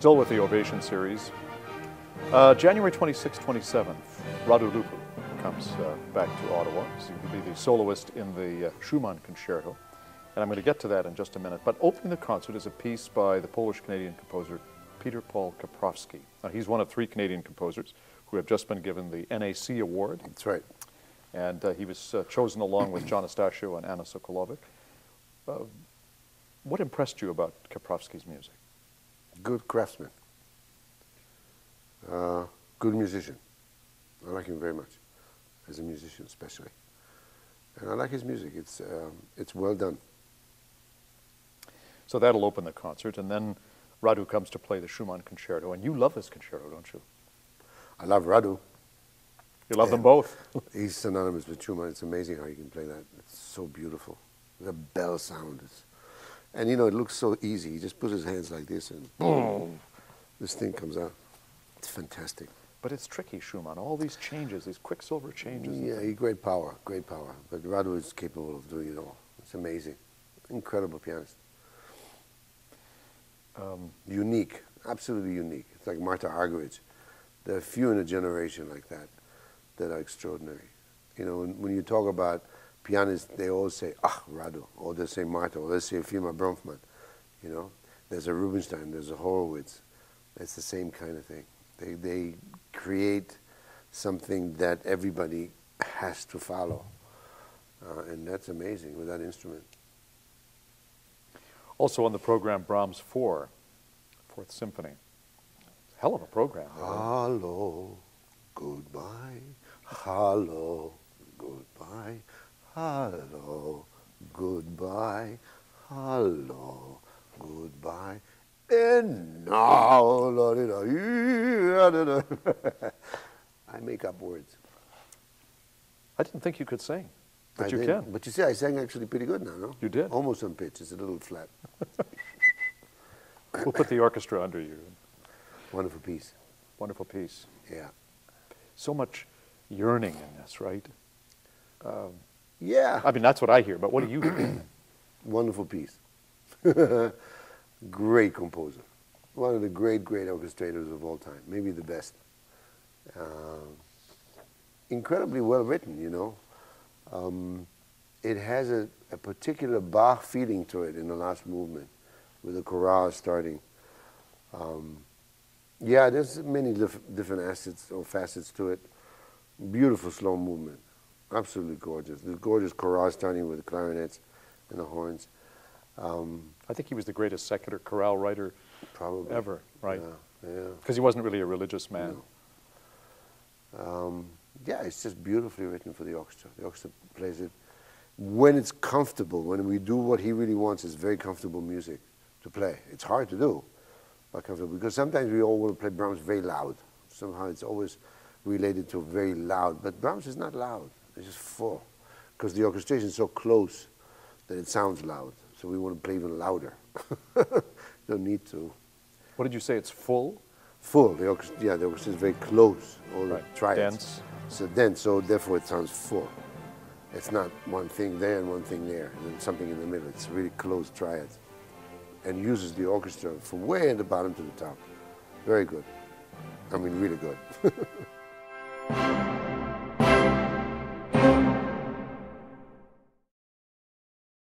still with the Ovation series. Uh, January 26th, 27th, Radu Lupu comes uh, back to Ottawa. He's going to be the soloist in the uh, Schumann Concerto. And I'm going to get to that in just a minute. But opening the concert is a piece by the Polish-Canadian composer Peter Paul Koprowski. Now, he's one of three Canadian composers who have just been given the NAC Award. That's right. And uh, he was uh, chosen along with John Estacio and Anna Sokolovic. Uh, what impressed you about Koprowski's music? Good craftsman. Uh, good musician. I like him very much, as a musician especially. And I like his music. It's, um, it's well done. So that'll open the concert, and then Radu comes to play the Schumann Concerto. And you love this concerto, don't you? I love Radu. You love them both. He's synonymous with Schumann. It's amazing how he can play that. It's so beautiful. The bell sound is, and you know, it looks so easy. He just puts his hands like this, and boom, this thing comes out. It's fantastic. But it's tricky, Schumann. All these changes, these quicksilver changes. Yeah, great power, great power. But Radu is capable of doing it all. It's amazing. Incredible pianist. Um, unique, absolutely unique. It's like Martha Argerich. There are few in a generation like that that are extraordinary. You know, when, when you talk about pianists, they all say, ah, Radu, or they say Martha, or they say Fima Bronfman. You know, there's a Rubinstein, there's a Horowitz. It's the same kind of thing. They, they create something that everybody has to follow. Uh, and that's amazing with that instrument. Also on the program, Brahms 4, Fourth Symphony. Hell of a program. Hello, goodbye. Hello, goodbye. Hello, goodbye. Hello, goodbye. And now, I make up words. I didn't think you could sing, but I you did. can. But you see, I sang actually pretty good now, no? You did. Almost on pitch. It's a little flat. we'll put the orchestra under you. Wonderful piece. Wonderful piece. Yeah. So much yearning in this, right? Um, yeah. I mean, that's what I hear, but what do you hear? Wonderful piece. great composer. One of the great, great orchestrators of all time. Maybe the best. Uh, incredibly well written, you know. Um, it has a, a, particular Bach feeling to it in the last movement, with the chorale starting. Um, yeah, there's many dif different assets or facets to it. Beautiful slow movement, absolutely gorgeous. The gorgeous chorale starting with the clarinets and the horns. Um, I think he was the greatest secular chorale writer probably ever, right? Yeah, Because he wasn't really a religious man. No. Um, yeah, it's just beautifully written for the orchestra. The orchestra plays it when it's comfortable. When we do what he really wants, it's very comfortable music to play. It's hard to do, but comfortable because sometimes we all want to play Brahms very loud. Somehow it's always related to very loud, but Brahms is not loud. It's just full because the orchestration is so close that it sounds loud. So we want to play even louder. Don't need to. What did you say? It's full? Full. The orchestra, yeah, the orchestra is very close. All right. the triads. Dense. So dense. So therefore, it sounds full. It's not one thing there and one thing there, and then something in the middle. It's really close triads, and uses the orchestra from way at the bottom to the top. Very good. I mean, really good.